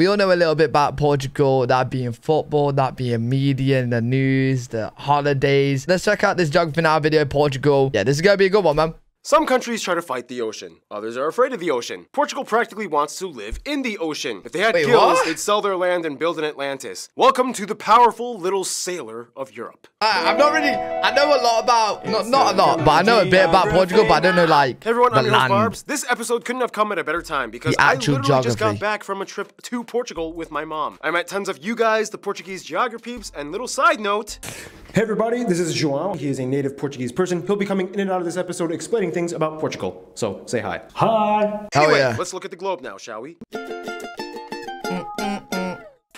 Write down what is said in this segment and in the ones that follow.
We all know a little bit about Portugal, that being football, that being media and the news, the holidays. Let's check out this Jug Now video, Portugal. Yeah, this is going to be a good one, man. Some countries try to fight the ocean. Others are afraid of the ocean. Portugal practically wants to live in the ocean. If they had Wait, gills, what? they'd sell their land and build an Atlantis. Welcome to the powerful little sailor of Europe. I, I'm not really. I know a lot about. Not, not a lot, but I know a bit about Portugal, but I don't know, like, everyone, the I'm land. Barbs. This episode couldn't have come at a better time because I literally just got back from a trip to Portugal with my mom. I met tons of you guys, the Portuguese geography peeps, and little side note, Hey everybody, this is João. He is a native Portuguese person. He'll be coming in and out of this episode explaining things about Portugal. So say hi. Hi! Oh, Anyway, yeah. let's look at the globe now, shall we?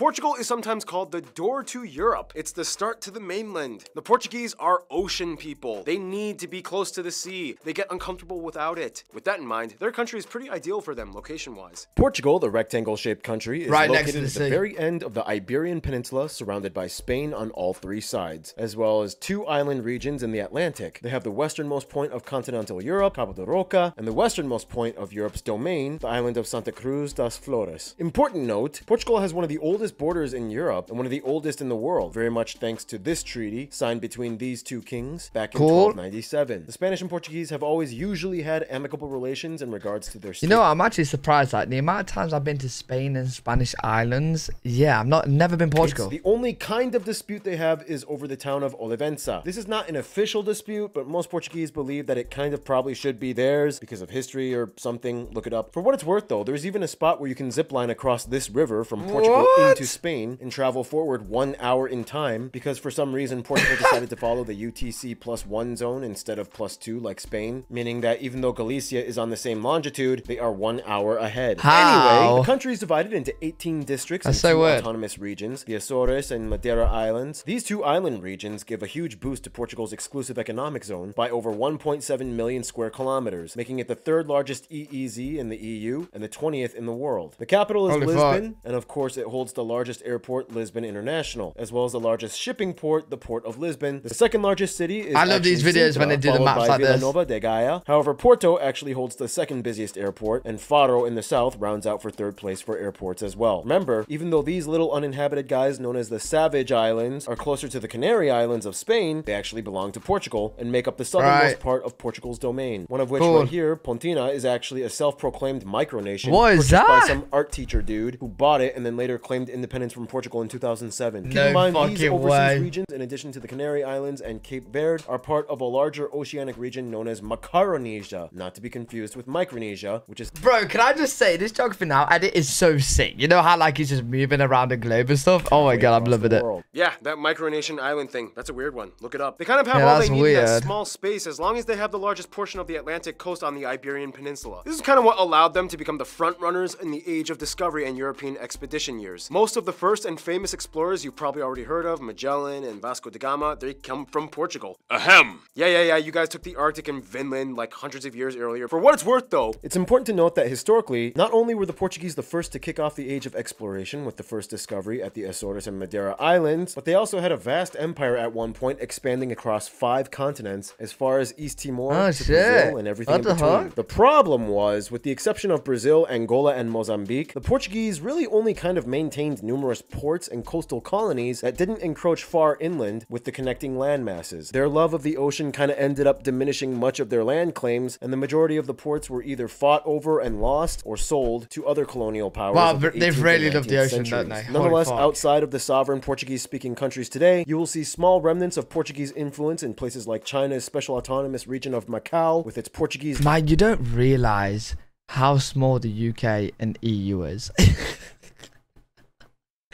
Portugal is sometimes called the door to Europe. It's the start to the mainland. The Portuguese are ocean people. They need to be close to the sea. They get uncomfortable without it. With that in mind, their country is pretty ideal for them location-wise. Portugal, the rectangle shaped country, is Right next located to the at the sea. very end of the Iberian Peninsula, surrounded by Spain on all three sides, as well as two island regions in the Atlantic. They have the westernmost point of continental Europe, Cabo da Roca, and the westernmost point of Europe's domain, the island of Santa Cruz das Flores. Important note Portugal has one of the oldest borders in Europe and one of the oldest in the world, very much thanks to this treaty signed between these two kings back in Cool. 1297. The Spanish and Portuguese have always usually had amicable relations in regards to their You know. I'm actually surprised. Like the amount of times I've been to Spain and Spanish islands. Yeah, I'm not. Never been to Portugal. The only kind of dispute they have is over the town of Olivença. This is not an official dispute, but most Portuguese believe that it kind of probably should be theirs because of history or something. Look it up. For what it's worth, though, there's even a spot where you can zip line across this river from Portugal What? into Spain and travel forward one hour in time because for some reason Portugal decided to follow the UTC plus one zone instead of plus two like Spain, meaning that even though Galicia is on the same longitude, they are one hour ahead. How? Anyway, the country is divided into 18 districts That's and so two weird. autonomous regions, the Azores and Madeira Islands. These two island regions give a huge boost to Portugal's exclusive economic zone by over 1.7 million square kilometers, making it the third largest EEZ in the EU and the 20th in the world. The capital is Holy Lisbon, and of course it holds the largest airport, Lisbon International, as well as the largest shipping port, the Port of Lisbon. The second largest city is I love these videos when they do the maps by like Vila this. Nova de Gaia. However, Porto actually holds the second busiest airport, and Faro in the south rounds out for third place for airports as well. Remember, even though these little uninhabited guys known as the Savage Islands are closer to the Canary Islands of Spain, they actually belong to Portugal and make up the southernmost Right. part of Portugal's domain. One of which Cool. right here, Pontinha, is actually a self-proclaimed micronation What is purchased by some art teacher dude who bought it and then later claimed independence from Portugal in 2007. Keep No in mind, these overseas way. regions, in addition to the Canary Islands and Cape Verde, are part of a larger oceanic region known as Macaronesia, not to be confused with Micronesia, which is Bro, can I just say this geography now edit is so sick. You know how like he's just moving around the globe and stuff. Oh my god, I'm loving it. world. Yeah, that micronation island thing. That's a weird one. Look it up. They kind of have Yeah, all they need in that weird. small space as long as they have the largest portion of the Atlantic coast on the Iberian Peninsula. This is kind of what allowed them to become the front runners in the age of discovery and European expedition years. Most of the first and famous explorers you've probably already heard of, Magellan and Vasco da Gama, they come from Portugal. Ahem. Yeah, yeah, yeah, you guys took the Arctic and Vinland like hundreds of years earlier. For what it's worth though, It's important to note that historically, not only were the Portuguese the first to kick off the age of exploration with the first discovery at the Azores and Madeira Islands, but they also had a vast empire at one point expanding across five continents as far as East Timor Oh, to shit. Brazil and everything What in the between. fuck? The problem was, with the exception of Brazil, Angola, and Mozambique, the Portuguese really only kind of maintained numerous ports and coastal colonies that didn't encroach far inland with the connecting land masses. Their love of the ocean kind of ended up diminishing much of their land claims, and the majority of the ports were either fought over and lost or sold to other colonial powers. Wow, the they've really loved the 19th ocean, don't they? Nonetheless, outside of the sovereign Portuguese-speaking countries today, you will see small remnants of Portuguese influence in places like China's special autonomous region of Macau with its Portuguese Man, you don't realize how small the UK and EU is.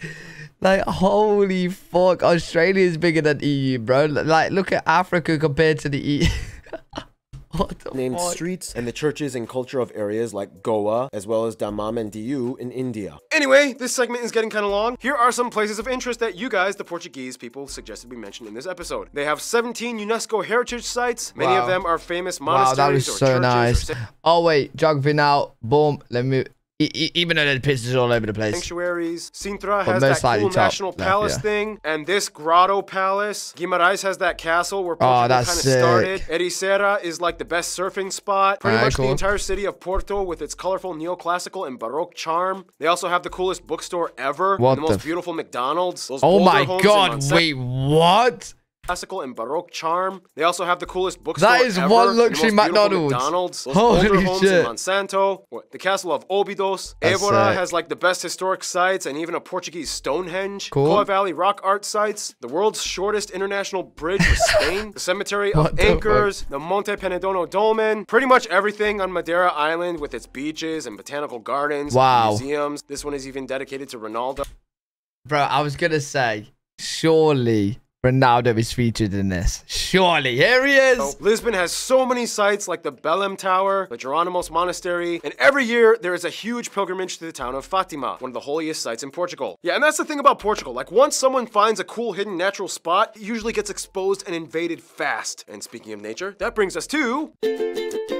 like, holy fuck, Australia is bigger than EU, bro. Like, look at Africa compared to the EU. what the named fuck? streets and the churches and culture of areas like Goa, as well as Daman and Diu in India. Anyway, this segment is getting kind of long. Here are some places of interest that you guys, the Portuguese people, suggested we mention in this episode. They have 17 UNESCO heritage sites. Many Wow. of them are famous Wow, monasteries that was or so churches. nice. Oh wait, geography now. Boom. Let me E- even though there's pictures all over the place. sanctuaries. Sintra has most that cool top national palace yeah. thing, and this grotto palace. Guimarães has that castle where Oh, Portugal kind of started. Ericeira is like the best surfing spot. Pretty Alright, much cool. the entire city of Porto with its colorful neoclassical and baroque charm. They also have the coolest bookstore ever. What the most the f- beautiful McDonald's. Oh my god, wait, what? Classical and baroque charm. They also have the coolest bookstore That is ever, one luxury McDonald's. McDonald's. Those Holy older homes shit. in Monsanto. What, The castle of Obidos. That's Évora has like the best historic sites and even a Portuguese Stonehenge. Cool. Coa Valley rock art sites. The world's shortest international bridge with Spain. the cemetery What of the? Anchors. The Monte Penedono Dolmen. Pretty much everything on Madeira Island with its beaches and botanical gardens. Wow. Museums. This one is even dedicated to Ronaldo. Bro, I was gonna say, surely Ronaldo is featured in this. Surely. Here he is. So, Lisbon has so many sites like the Belém Tower, the Jerónimos Monastery, and every year there is a huge pilgrimage to the town of Fatima, one of the holiest sites in Portugal. Yeah, and that's the thing about Portugal. Like, once someone finds a cool hidden natural spot, it usually gets exposed and invaded fast. And speaking of nature, that brings us to.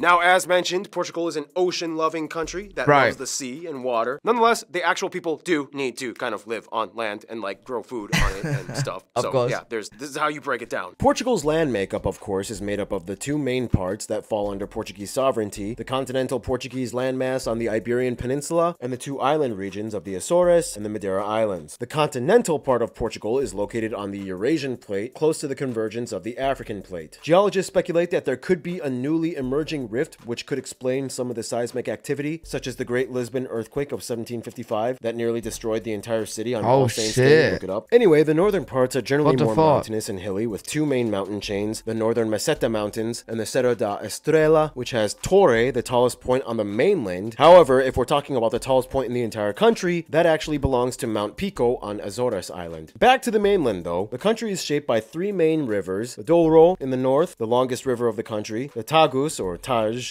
Now, as mentioned, Portugal is an ocean loving country that Right. loves the sea and water. Nonetheless, the actual people do need to kind of live on land and like grow food on it and stuff. Of so, course. yeah, there's this is how you break it down. Portugal's land makeup, of course, is made up of the two main parts that fall under Portuguese sovereignty the continental Portuguese landmass on the Iberian Peninsula, and the two island regions of the Azores and the Madeira Islands. The continental part of Portugal is located on the Eurasian plate, close to the convergence of the African plate. Geologists speculate that there could be a newly emerging rift which could explain some of the seismic activity, such as the Great Lisbon earthquake of 1755 that nearly destroyed the entire city on Oh, Saints Day. Look it up. Anyway, the northern parts are generally more fuck? mountainous and hilly with two main mountain chains, the northern Meseta Mountains and the Serra da Estrela, which has Torre, the tallest point on the mainland. However, if we're talking about the tallest point in the entire country, that actually belongs to Mount Pico on Azores Island. Back to the mainland though, the country is shaped by three main rivers, the Douro in the north, the longest river of the country, the Tagus or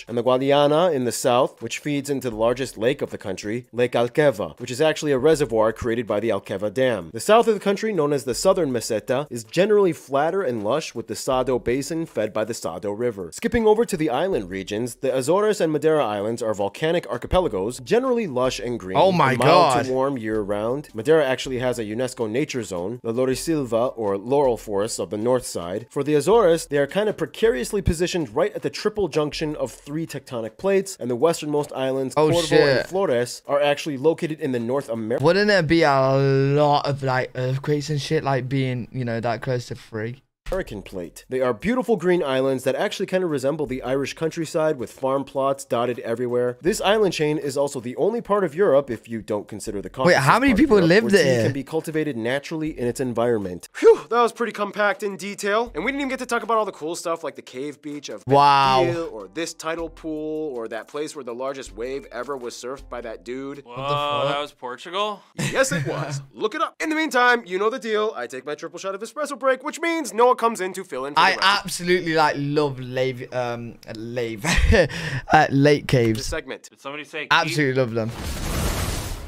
And the Guadiana in the south, which feeds into the largest lake of the country, Lake Alqueva, which is actually a reservoir created by the Alqueva Dam. The south of the country, known as the southern Meseta, is generally flatter and lush with the Sado Basin fed by the Sado River. Skipping over to the island regions, the Azores and Madeira Islands are volcanic archipelagos, generally lush and green. Oh my mild God. to warm year round. Madeira actually has a UNESCO nature zone, the Laurisilva or laurel forests of the north side. For the Azores, they are kind of precariously positioned right at the triple junction of three tectonic plates, and the westernmost islands, Oh, Corvo shit. and Flores, are actually located in the North America. Wouldn't there be a lot of like earthquakes and shit like being, you know, that close to free? American plate. They are beautiful green islands that actually kind of resemble the Irish countryside with farm plots dotted everywhere. This island chain is also the only part of Europe, if you don't consider the Wait, how many people Europe, live where tea there? can be cultivated naturally in its environment. Whew, that was pretty compact in detail. And we didn't even get to talk about all the cool stuff like the cave beach of Wow. Benagil, or this tidal pool or that place where the largest wave ever was surfed by that dude. Whoa, that was Portugal? Yes, it was. Look it up. In the meantime, you know the deal. I take my triple shot of espresso break, which means Noah comes in to fill in for I the absolutely like love lave um lave uh, lake of this caves. segment. Did somebody say Keith? Absolutely love them.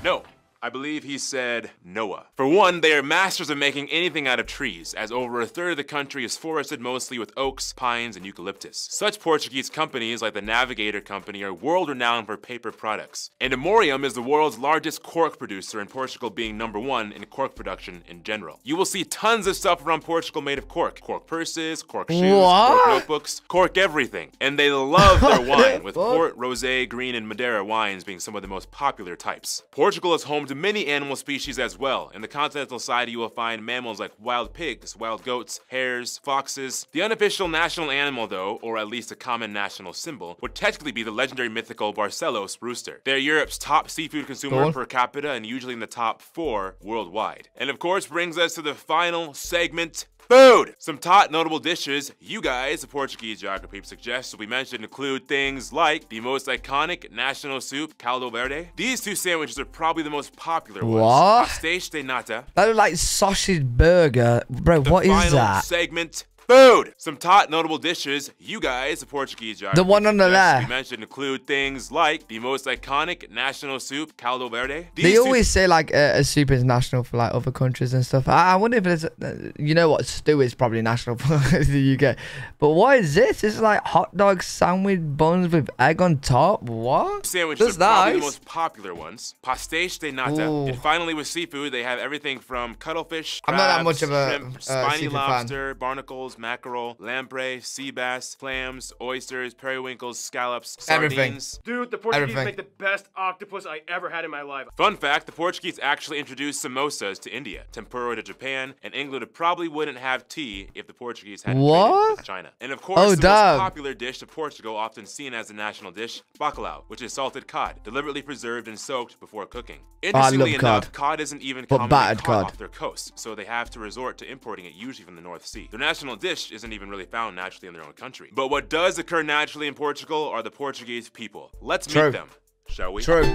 No. I believe he said Noah. For one, they are masters of making anything out of trees, as over a third of the country is forested mostly with oaks, pines, and eucalyptus. Such Portuguese companies like the Navigator Company are world renowned for paper products. And Amorim is the world's largest cork producer, in Portugal being number one in cork production in general. You will see tons of stuff around Portugal made of cork. Cork purses, cork shoes, What? cork notebooks, cork everything. And they love their wine, with port, rosé, green, and Madeira wines being some of the most popular types. Portugal is home to many animal species as well. In the continental side, you will find mammals like wild pigs, wild goats, hares, foxes. The unofficial national animal, though, or at least a common national symbol, would technically be the legendary mythical Barcelos rooster. They're Europe's top seafood consumer per capita and usually in the top four worldwide. And of course, brings us to the final segment. Food! Some top notable dishes you guys, the Portuguese geography suggest we mentioned include things like the most iconic national soup, caldo verde. These two sandwiches are probably the most popular ones. What? Pastéis de nata. That like sausage burger, bro. The What is that? segment. Food! Some top notable dishes you guys, the Portuguese The one on the left. We mentioned include things like the most iconic national soup, caldo verde. These They always say like uh, a soup is national for like other countries and stuff. I, I wonder if it's, uh, you know what, stew is probably national for the UK. But what is this? It's like hot dog sandwich buns with egg on top. What? sandwiches That's are probably the most popular ones. Pastéis de nata. Ooh. And finally, with seafood, they have everything from cuttlefish, I'm not that much of a, shrimp, uh, spiny seafood fan. lobster, barnacles, mackerel, lamprey, sea bass, clams, oysters, periwinkles, scallops, Everything. sardines. Dude, the Portuguese Everything. make the best octopus I ever had in my life. Fun fact, the Portuguese actually introduced samosas to India, tempura to Japan, and England probably wouldn't have tea if the Portuguese hadn't traded What? with China. And of course, Oh, the damn. most popular dish of Portugal, often seen as the national dish, bacalhau, which is salted cod, deliberately preserved and soaked before cooking. Interestingly Oh, love enough, cod. isn't even But commonly battered caught cod. off their coast, so they have to resort to importing it usually from the North Sea. Their national dish isn't even really found naturally in their own country. But what does occur naturally in Portugal are the Portuguese people. Let's True. meet them, shall we? True.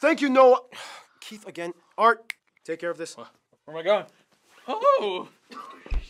Thank you, Noah. Keith again. Art, take care of this. Where am I going? Oh!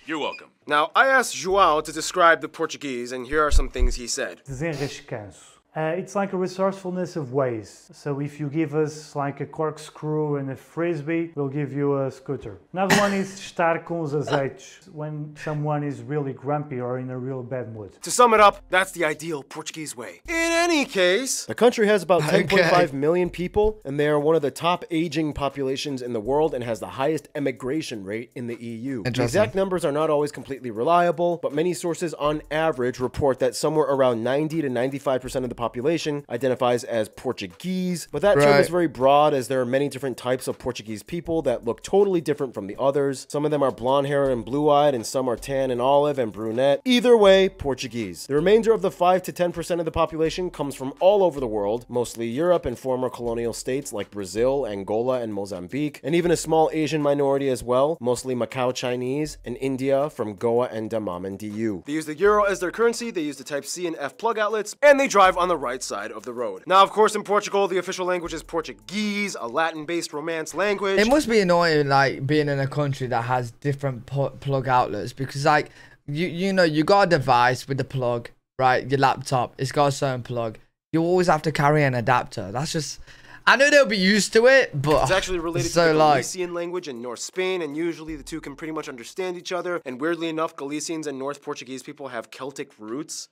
You're welcome. Now, I asked João to describe the Portuguese, and here are some things he said. desenrascanço. Uh, it's like a resourcefulness of ways. So if you give us like a corkscrew and a frisbee, we'll give you a scooter. Another one is estar com os azeites when someone is really grumpy or in a real bad mood. To sum it up, that's the ideal Portuguese way. In any case, The country has about Okay. 10.5 million people, and they are one of the top aging populations in the world and has the highest emigration rate in the EU. The exact numbers are not always completely reliable, but many sources on average report that somewhere around 90 to 95% of the population identifies as Portuguese. But that term is very broad as there are many different types of Portuguese people that look totally different from the others. Some of them are blonde hair and blue eyed, and some are tan and olive and brunette. Either way, Portuguese. The remainder of the 5 to 10% of the population comes from all over the world, mostly Europe and former colonial states like Brazil, Angola, and Mozambique, and even a small Asian minority as well, mostly Macau Chinese, and India from Goa and Daman and Diu. They use the euro as their currency, they use the Type C and F plug outlets, and they drive on the right side of the road. Now, of course, in Portugal, the official language is Portuguese, a Latin based Romance language. It must be annoying, like being in a country that has different plug outlets because, like, you you know, you got a device with the plug, right? Your laptop, it's got a certain plug. You always have to carry an adapter. That's just. I know they'll be used to it, but It's actually related it's to so the like Galician language in North Spain, and usually the two can pretty much understand each other. And weirdly enough, Galicians and North Portuguese people have Celtic roots.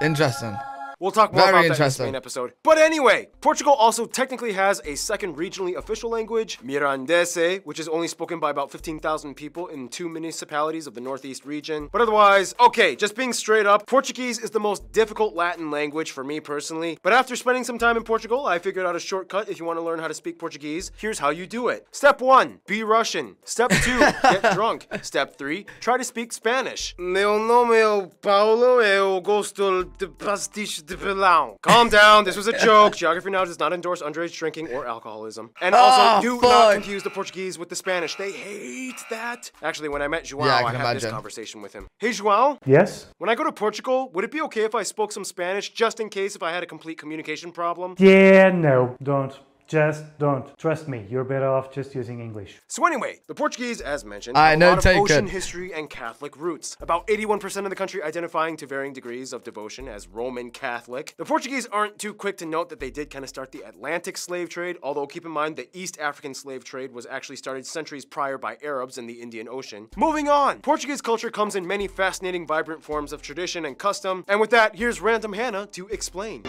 Interesting. We'll talk more Very about that in the. Spain episode. But anyway, Portugal also technically has a second regionally official language, Mirandese, which is only spoken by about 15,000 people in two municipalities of the northeast region. But otherwise, okay, just being straight up, Portuguese is the most difficult Latin language for me personally. But after spending some time in Portugal, I figured out a shortcut if you want to learn how to speak Portuguese. Here's how you do it. Step one, be Russian. Step two, get drunk. Step three, try to speak Spanish. Meu nome é Paulo, eu gosto de pastiche de pelão. Calm down, this was a joke. Geography Now does not endorse underage drinking or alcoholism. And also, Ah, do not confuse the Portuguese with the Spanish. They hate that. Actually, when I met João, Yeah, I I, can had this conversation with him. Hey, João, Yes? when I go to Portugal, would it be okay if I spoke some Spanish just in case if I had a complete communication problem? Yeah, no, don't. Just don't. Trust me, you're better off just using English. So anyway, the Portuguese, as mentioned, Alright, have a no lot of taken. ocean history and Catholic roots. About 81% of the country identifying to varying degrees of devotion as Roman Catholic. The Portuguese aren't too quick to note that they did kind of start the Atlantic slave trade, although keep in mind the East African slave trade was actually started centuries prior by Arabs in the Indian Ocean. Moving on, Portuguese culture comes in many fascinating, vibrant forms of tradition and custom. And with that, here's Random Hannah to explain.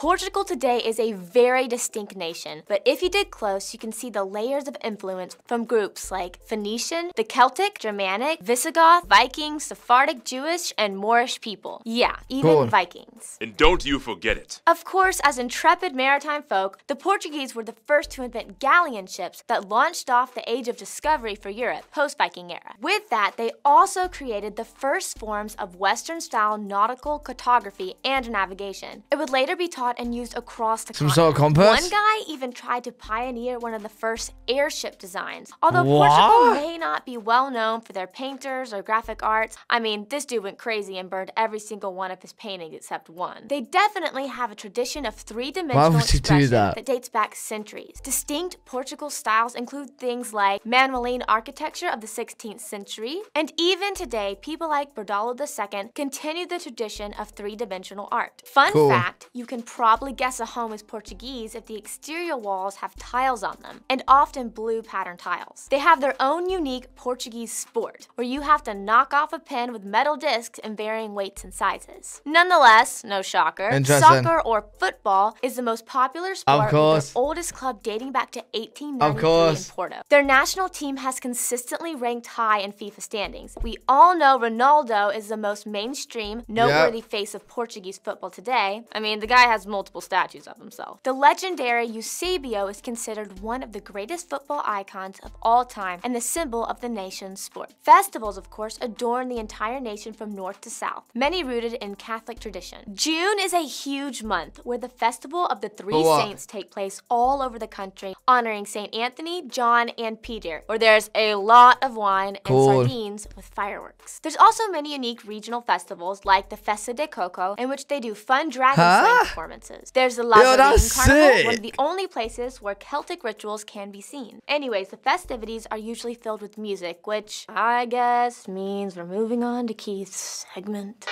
Portugal today is a very distinct nation, but if you dig close, you can see the layers of influence from groups like Phoenician, the Celtic, Germanic, Visigoth, Viking, Sephardic, Jewish, and Moorish people. Yeah, even Cool. Vikings. And don't you forget it. Of course, as intrepid maritime folk, the Portuguese were the first to invent galleon ships that launched off the age of discovery for Europe, post Viking era. With that, they also created the first forms of Western style nautical cartography and navigation. It would later be taught taught and used across the Some sort of continent. compass? One guy even tried to pioneer one of the first airship designs. Although What? Portugal may not be well known for their painters or graphic arts, I mean, this dude went crazy and burned every single one of his paintings except one. They definitely have a tradition of three-dimensional would you do expression that? that dates back centuries. Distinct Portugal styles include things like Manueline architecture of the 16th century, and even today, people like Bordalo II continue the tradition of three-dimensional art. Fun Cool. fact, you can probably guess a home is Portuguese if the exterior walls have tiles on them, and often blue pattern tiles. They have their own unique Portuguese sport, where you have to knock off a pin with metal discs in varying weights and sizes. Nonetheless, no shocker, soccer or football is the most popular sport with course. their oldest club dating back to 1893 in Porto. Their national team has consistently ranked high in FIFA standings. We all know Ronaldo is the most mainstream, noteworthy face of Portuguese football today. I mean, the guy has multiple statues of himself. The legendary Eusebio is considered one of the greatest football icons of all time and the symbol of the nation's sport. Festivals, of course, adorn the entire nation from north to south, many rooted in Catholic tradition. June is a huge month where the festival of the three what? saints take place all over the country, honoring St. Anthony, John, and Peter, where there's a lot of wine and Cool. sardines with fireworks. There's also many unique regional festivals like the Festa de Coco, in which they do fun dragon Huh? slaying performances. There's the Lazarim that's Carnival, one of the only places where Celtic rituals can be seen. Anyways, the festivities are usually filled with music, which I guess means we're moving on to Keith's segment.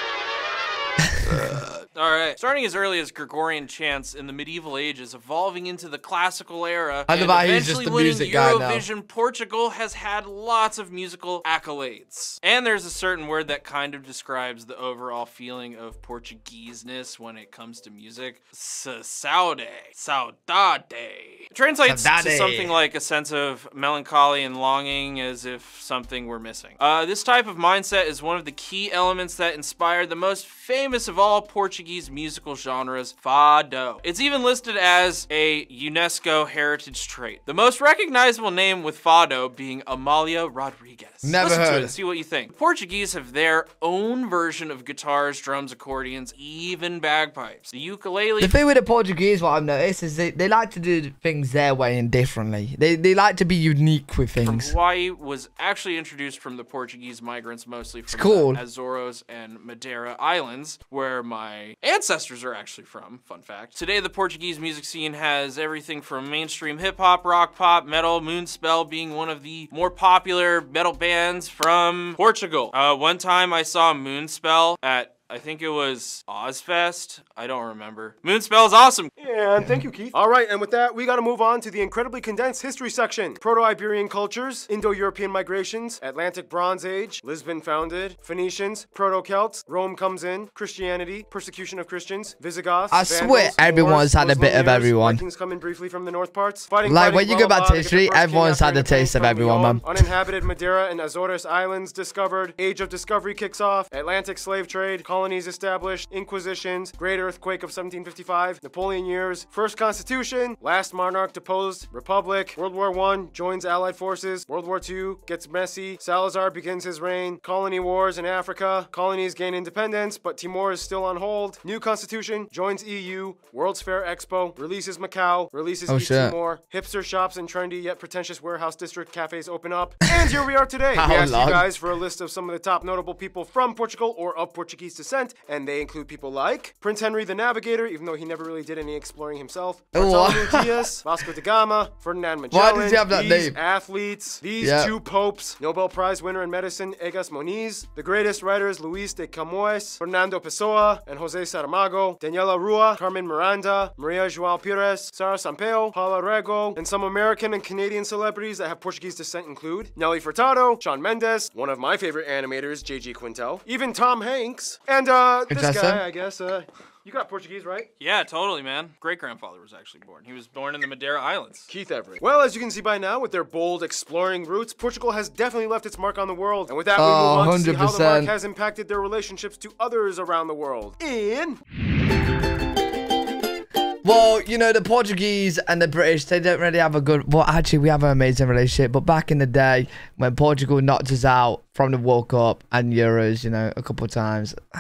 All right. Starting as early as Gregorian chants in the medieval ages, evolving into the classical era, and eventually the winning music guy. Eurovision, Portugal has had lots of musical accolades. And there's a certain word that kind of describes the overall feeling of Portugueseness when it comes to music. Saudade. Saudade. It translates to something like a sense of melancholy and longing as if something were missing. Uh, this type of mindset is one of the key elements that inspired the most famous of all Portuguese musical genres, fado. It's even listed as a UNESCO heritage trait. The most recognizable name with fado being Amália Rodrigues. Never Listen to it and see what you think. Portuguese have their own version of guitars, drums, accordions, even bagpipes. The ukulele The thing with the Portuguese, what I've noticed is they, they like to do things their way and differently. They they like to be unique with things. Hawaii was actually introduced from the Portuguese migrants, mostly from cool. the Azores and Madeira Islands, where my ancestors are actually from. Fun fact. Today, the Portuguese music scene has everything from mainstream hip hop, rock pop, metal, Moonspell being one of the more popular metal bands from Portugal. Uh, one time I saw Moonspell at I think it was Ozzfest. I don't remember. Moonspell is awesome. And thank you, Keith. All right, and with that, we got to move on to the incredibly condensed history section. Proto-Iberian cultures, Indo-European migrations, Atlantic Bronze Age, Lisbon founded, Phoenicians, Proto-Celts, Rome comes in, Christianity, persecution of Christians, Visigoths, I swear everyone's had a bit of everyone. Vikings come in briefly from the North parts. Fighting, Like, fighting, when you go back to history, get the first king everyone's had a taste of everyone, man. Uninhabited Madeira and Azores Islands discovered. Age of Discovery kicks off. Atlantic slave trade. Colonies established. Inquisitions. Great earthquake of 1755. Napoleon years. First constitution. Last monarch deposed. Republic. World War One joins Allied forces. World War Two gets messy. Salazar begins his reign. Colony wars in Africa. Colonies gain independence, but Timor is still on hold. New constitution joins EU. World's Fair Expo releases Macau. Releases Oh, East shit. Timor. Hipster shops and trendy yet pretentious warehouse district cafes open up. And here we are today. we asked long? you guys for a list of some of the top notable people from Portugal or of Portuguese descent, and they include people like Prince Henry the Navigator, even though he never really did any exploring himself. Oh, what? Bartolomeu Vasco da Gama, Ferdinand Magellan. Why does he have that these name? athletes, these Yeah. two popes, Nobel Prize winner in medicine Egas Moniz, the greatest writers Luis de Camões, Fernando Pessoa, and Jose Saramago, Daniela Ruah, Carmen Miranda, Maria Joao Pires, Sara Sampaio, Paula Rego, and some American and Canadian celebrities that have Portuguese descent include Nelly Furtado, Shawn Mendes, one of my favorite animators, JG Quintel, even Tom Hanks, and uh, this guy, I guess, uh, you got Portuguese, right? Yeah, totally, man. Great grandfather was actually born. He was born in the Madeira Islands. Keith Everett. Well, as you can see by now, with their bold exploring roots, Portugal has definitely left its mark on the world. And with that, we Oh, move on to see how the mark has impacted their relationships to others around the world. In Well, you know, the Portuguese and the British, they don't really have a good. Well, actually, we have an amazing relationship. But back in the day, when Portugal knocked us out from the World Cup and Euros, you know, a couple of times,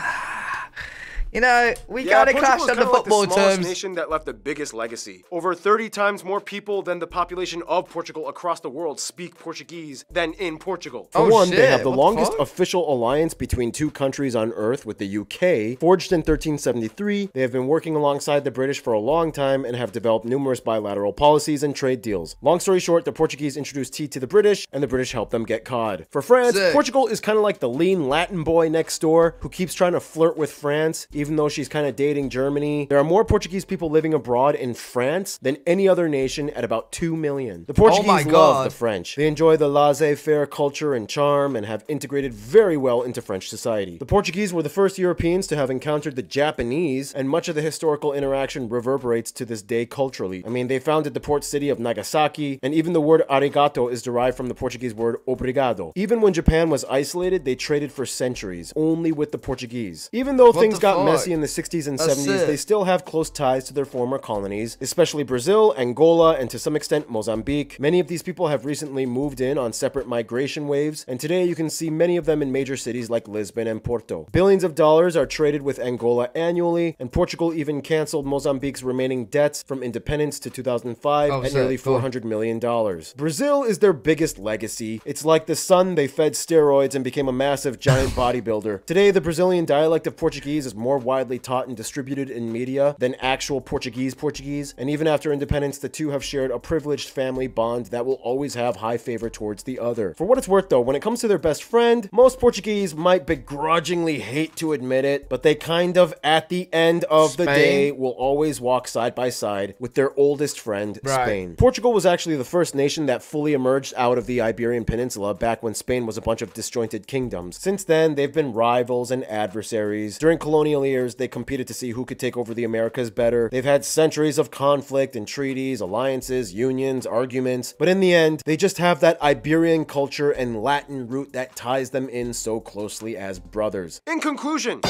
you You know, we Yeah, kind of Portugal clashed is on the kinda like the smallest terms. nation that left the biggest legacy. Over 30 times more people than the population of Portugal across the world speak Portuguese than in Portugal. Oh, for Oh, one, they have the what longest fuck? official alliance between two countries on Earth with the UK. Forged in 1373, they have been working alongside the British for a long time and have developed numerous bilateral policies and trade deals. Long story short, the Portuguese introduced tea to the British, and the British helped them get cod. For France, Sick. Portugal is kind of like the lean Latin boy next door who keeps trying to flirt with France, even though she's kind of dating Germany. There are more Portuguese people living abroad in France than any other nation at about 2 million. The Portuguese Oh love the French. They enjoy the laissez-faire culture and charm and have integrated very well into French society. The Portuguese were the first Europeans to have encountered the Japanese, and much of the historical interaction reverberates to this day culturally. I mean, they founded the port city of Nagasaki, and even the word arigato is derived from the Portuguese word obrigado. Even when Japan was isolated, they traded for centuries, only with the Portuguese. Even though things got fuck? Messy in the 60s and That's 70s, sick. they still have close ties to their former colonies, especially Brazil, Angola, and to some extent Mozambique. Many of these people have recently moved in on separate migration waves, and today you can see many of them in major cities like Lisbon and Porto. Billions of dollars are traded with Angola annually, and Portugal even canceled Mozambique's remaining debts from independence to 2005 Oh, at nearly 400 million dollars. Brazil is their biggest legacy. It's like the sun they fed steroids and became a massive giant bodybuilder. Today, the Brazilian dialect of Portuguese is more widely taught and distributed in media than actual Portuguese Portuguese, and even after independence, the two have shared a privileged family bond that will always have high favor towards the other. For what it's worth though, when it comes to their best friend, most Portuguese might begrudgingly hate to admit it, but they kind of at the end of the day will always walk side by side with their oldest friend, Right. Spain. Portugal was actually the first nation that fully emerged out of the Iberian Peninsula back when Spain was a bunch of disjointed kingdoms. Since then, they've been rivals and adversaries. During colonial years, they competed to see who could take over the Americas better. They've had centuries of conflict and treaties, alliances, unions, arguments, but in the end, they just have that Iberian culture and Latin root that ties them in so closely as brothers. In conclusion,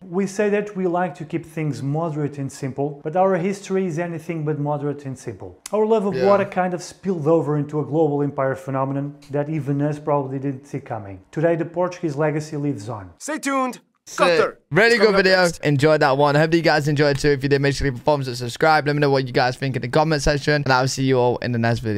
We say that we like to keep things moderate and simple, but our history is anything but moderate and simple. Our love of Yeah. water kind of spilled over into a global empire phenomenon that even us probably didn't see coming. Today, the Portuguese legacy lives on. stay tuned. Gunther. Really good video. next. Enjoyed that one. I hope that you guys enjoyed too. If you did, make sure to leave a thumbs up, subscribe. Let me know what you guys think in the comment section. And I will see you all in the next video.